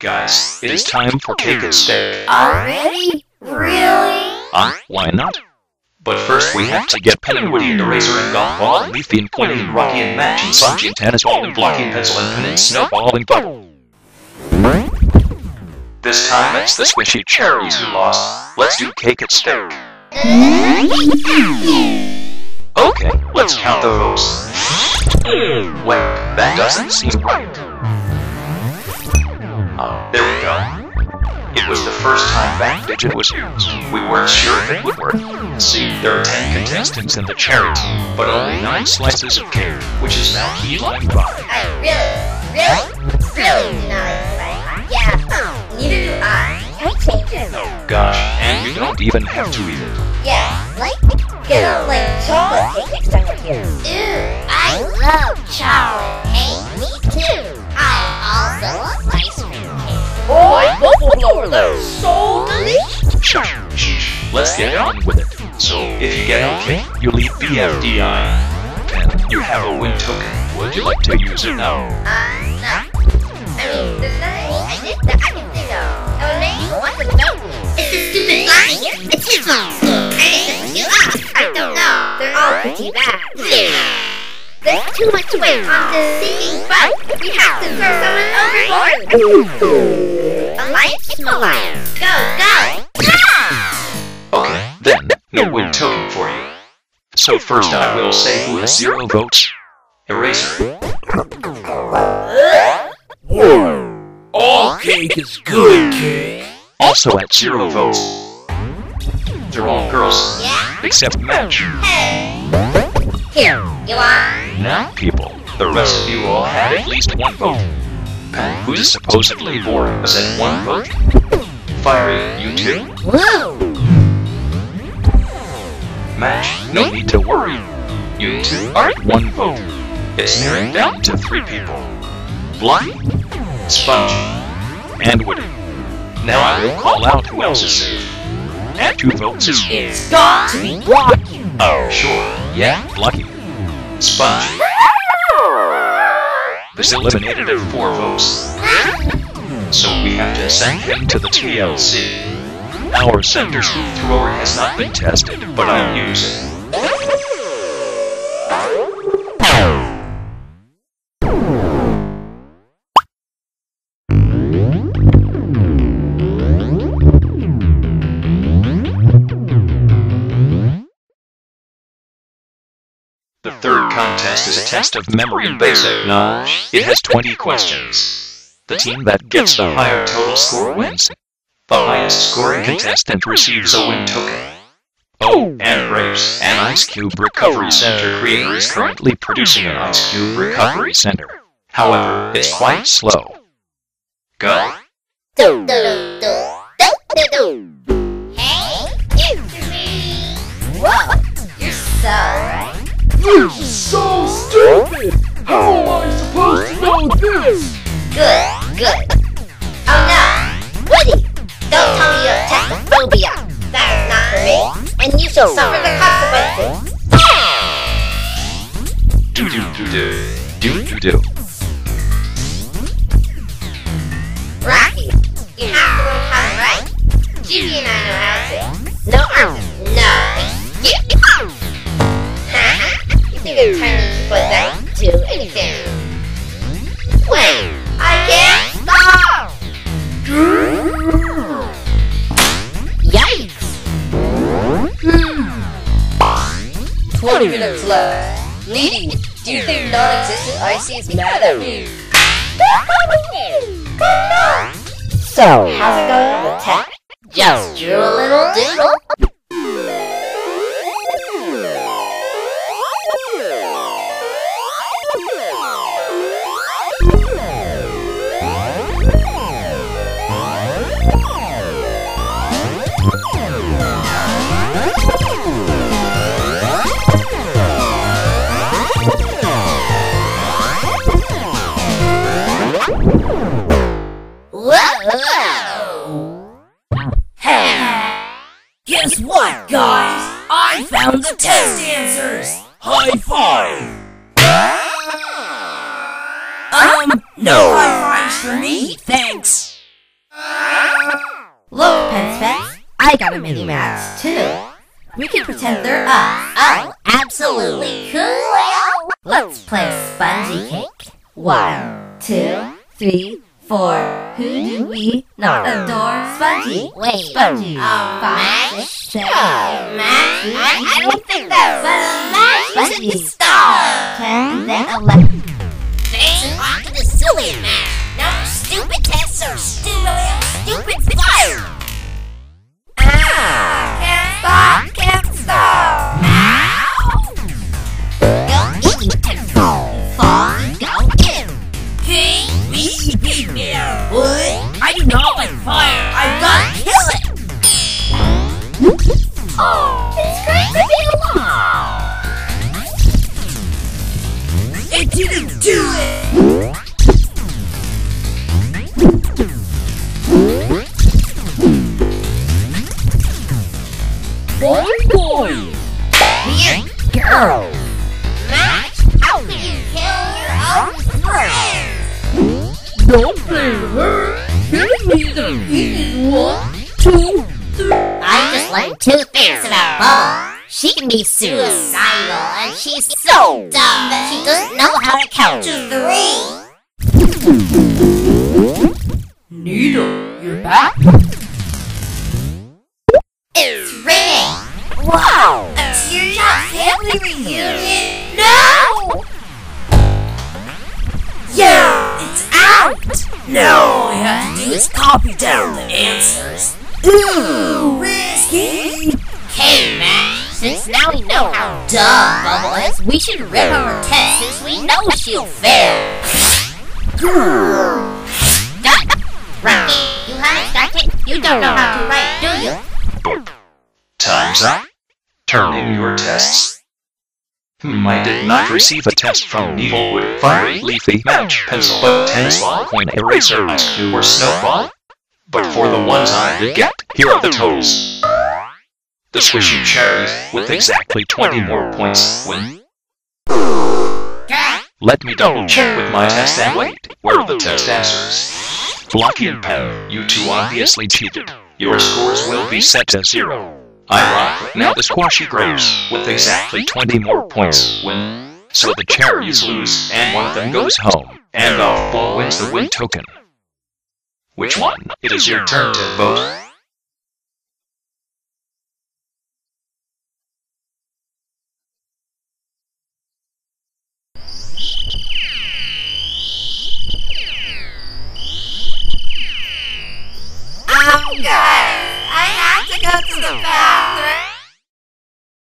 Guys, it is time for cake and steak. Already? Really? Ah, why not? But first we have to get pin and woody and eraser and golf ball and leafy and pointy and rocky and match and spongy and tennis ball and blocky and pencil and pen and snowball and bubble. This time it's the squishy cherries who lost. Let's do cake and steak. Okay, let's count the votes. Wait, that doesn't seem right. There we go. It was the first time that digit was used. We weren't sure if it would work. See, there are 10 contestants in the team, but only 9 slices of cake, which is now key line 5. I really, really, really nice, right? Yeah. Neither do I. Can I change it? Oh gosh, and you don't even have to eat it. Yeah, like, you know, like chocolate cake next time we're here. Ew, I love chocolate cake. Me too. I also love ice cream So. Let's get on with it. So, if you get cake, you leave BFDI. And you have a win token. Would you like to use it now? Uh, no. I mean, there's nothing I did that I can was making one of those. It's a stupid line. It's his fault. I you. I don't know. They're all pretty bad. There's too much weight on the scene, but we have to throw someone overboard. A light smaller. Go, go. Okay, then, no win token for you. So first I will say who has zero votes. Eraser. All cake is good cake. Also at zero votes. They're all girls, Yeah. except Match. Here, you are. Now, people, the rest of you all had at least one vote. Pat, who is supposedly boring, was at one vote. Firey, you too. Whoa. Match, no need to worry. You two are one vote. It's narrowed down to three people. Blocky, Sponge, and Woody. Now I will call out who else is safe. At two votes is It's got to be Blocky. Oh, sure. Yeah, Blocky. Sponge. This eliminated at four votes. So we have to send him to the TLC. Our sender thrower has not been tested, but I'll use it. The third contest is a test of memory and basic knowledge. It has 20 questions. The team that gets the higher total score wins. The highest scoring contestant receives a win token. Oh, and Grapes, an Ice Cube Recovery Center creator is currently producing an Ice Cube Recovery Center. However, it's quite slow. Go. Hey, it's me. Whoa, you're so This is so stupid. How am I supposed to know this? good, good. Oh no, Woody, don't tell me you have technophobia. That's not me, and you shall suffer the consequences. Rocky, you have to learn how to write. Judy and I know how to. No answers, no. Huh? You think a Chinese foot that do anything? Wait, 20 minutes left. Needy, do you think non-existent icy is mad at me? So, how's it going with tech? Just drew a little doodle. Guess what, guys? I found the test answers! High five! Um, no high fives for me, thanks! Look, Penspecs, I got a mini Max too. We can pretend they're us. Oh, absolutely cool! Let's play Spongy Cake. One, two, three, four. Who do we not adore? Spongy. Wait. Spongy. Oh, Five, Mash. six, Mash. eight, I, I don't think that's is Spongy. star. ten, then eleven. Rock to the silly Mash. No stupid tests or stupid, stupid fire. Ah, It's great to be alone. It didn't do it. Boy, girl. How you kill your own friends? Don't blame her. Here's me the one, two. I just learned two things about Bubble. She can be suicidal, and she's so dumb that she doesn't know how to count to three. Needle, you're back. It's ringing. Wow! A teardrop family reunion? No! Yeah, it's out. Now all we have to do is copy down the answers. Okay, Max, since now we know how dumb Bubble is, we should rip her test since we know she'll fail. Done! Rocky, you haven't started? You don't know how to write, do you? Time's up. Turn in your tests. Hmm, I did not receive a test from Needlewood, Firey, Leafy, Match, Pencil, Tennis Ball, Coin, Eraser, Ice Cube, or Snowball. But for the ones I get, here are the totals. The Squishy Cherries, with exactly 20 more points, win. Let me double check with my test and wait, where are the test answers? Blocky and Pen, you two obviously cheated. Your scores will be set to zero. Ironic, now the Squashy Grapes, with exactly 20 more points, win. So the cherries lose, and one of them goes home, and off ball wins the win token. Which one? It is your turn to vote.